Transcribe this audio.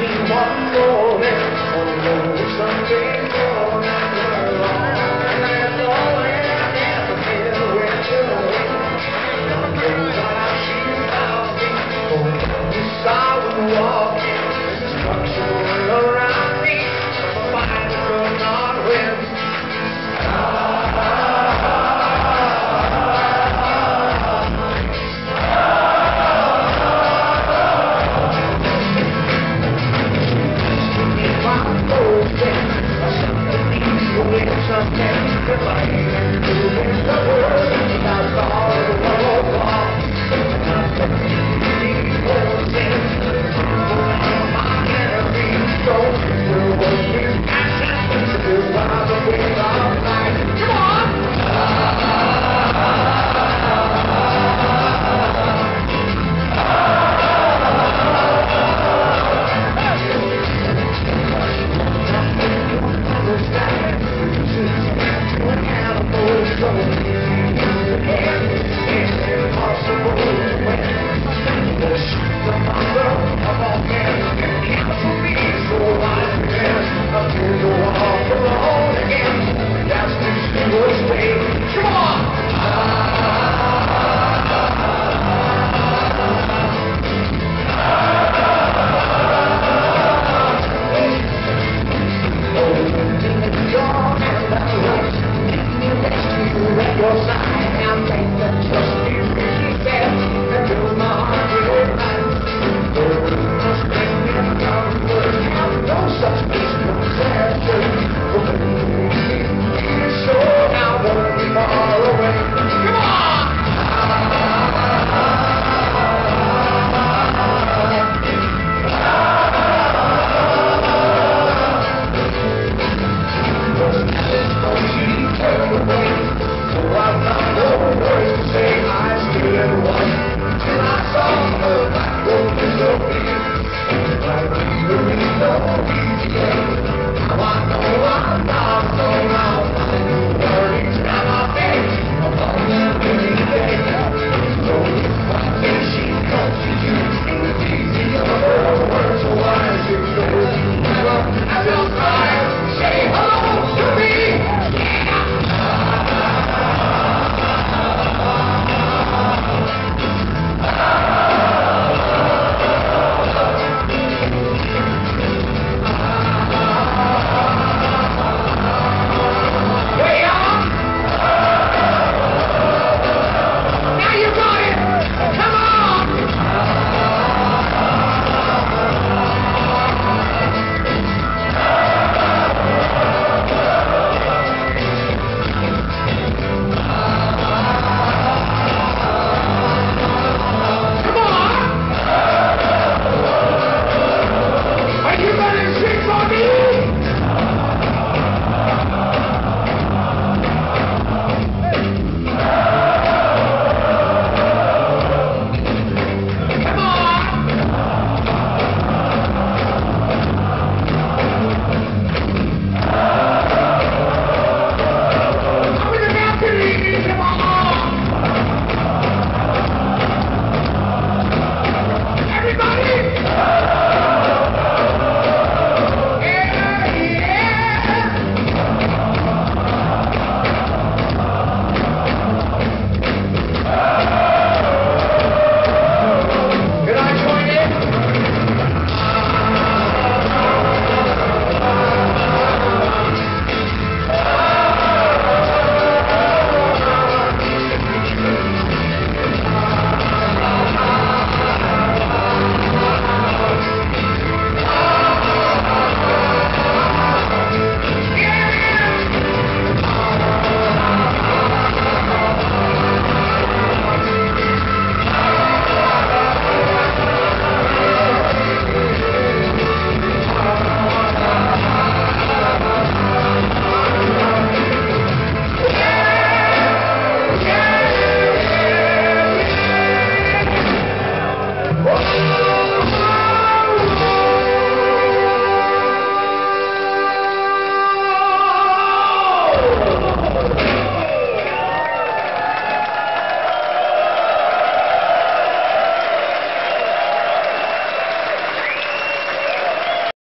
你换我面，我伤悲